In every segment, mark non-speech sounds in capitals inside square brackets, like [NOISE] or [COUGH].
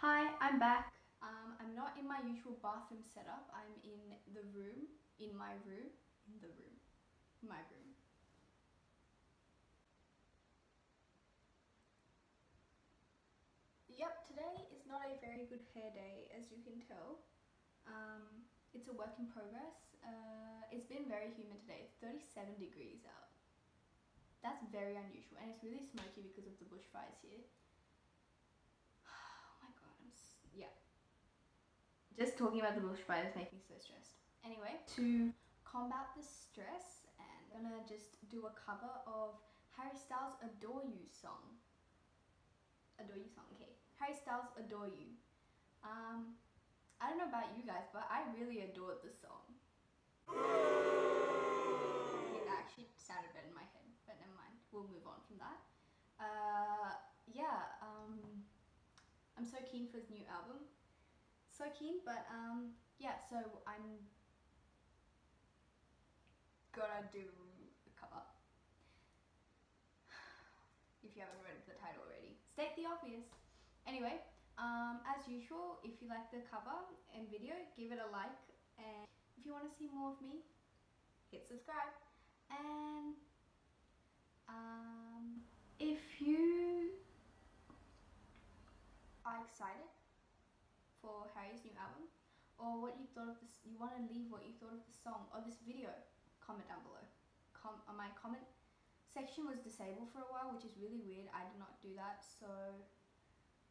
Hi, I'm back. Um, I'm not in my usual bathroom setup. I'm in the room, in my room, in the room, my room. Yep, today is not a very good hair day, as you can tell. Um, it's a work in progress. Uh, it's been very humid today. It's 37 degrees out. That's very unusual, and it's really smoky because of the bushfires here. Oh my god, I'm yeah. Just talking about the bushfires makes me so stressed. Anyway, to combat the stress, and I'm gonna just do a cover of Harry Styles' "Adore You" song. Adore You song, okay. Harry Styles' "Adore You." Um, I don't know about you guys, but I really adored the song. It actually sounded better in my head, but never mind. We'll move on from that. Uh, yeah, um, I'm so keen for his new album. So keen, but um, yeah, so I'm gonna do the cover. [SIGHS] If you haven't read the title already. State the obvious. Anyway, um, as usual, if you like the cover and video, give it a like. And if you want to see more of me, hit subscribe. And um, if you are excited for Harry's new album, or what you thought of this, you want to leave what you thought of the song or this video, comment down below. Com on my comment section was disabled for a while, which is really weird. I did not do that, so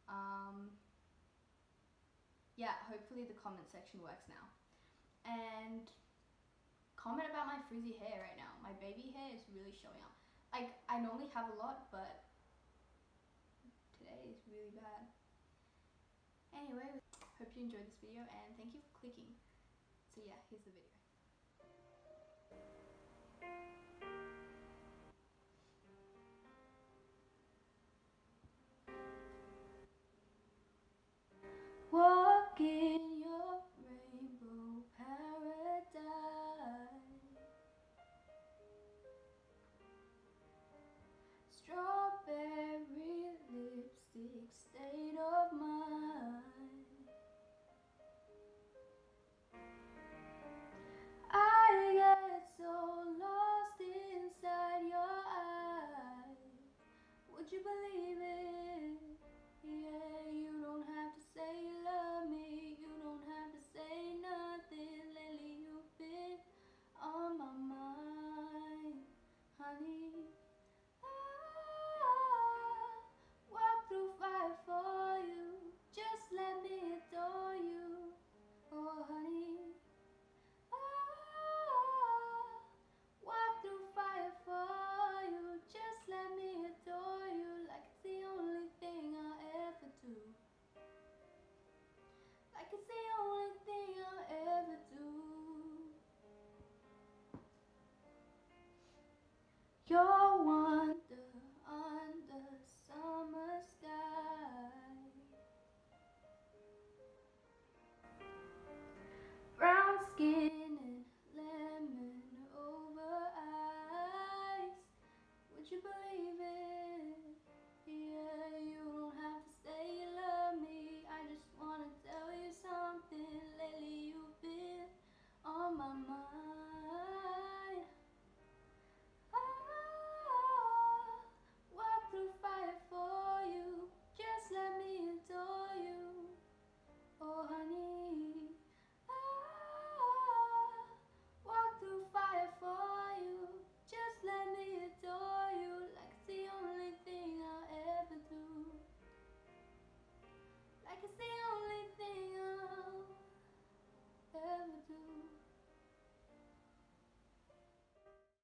um, yeah, hopefully the comment section works now. And comment about my frizzy hair right now. My baby hair is really showing up. Like, I normally have a lot, but today is really bad. Anyway, hope you enjoyed this video and thank you for clicking. So yeah, here's the video. 겨.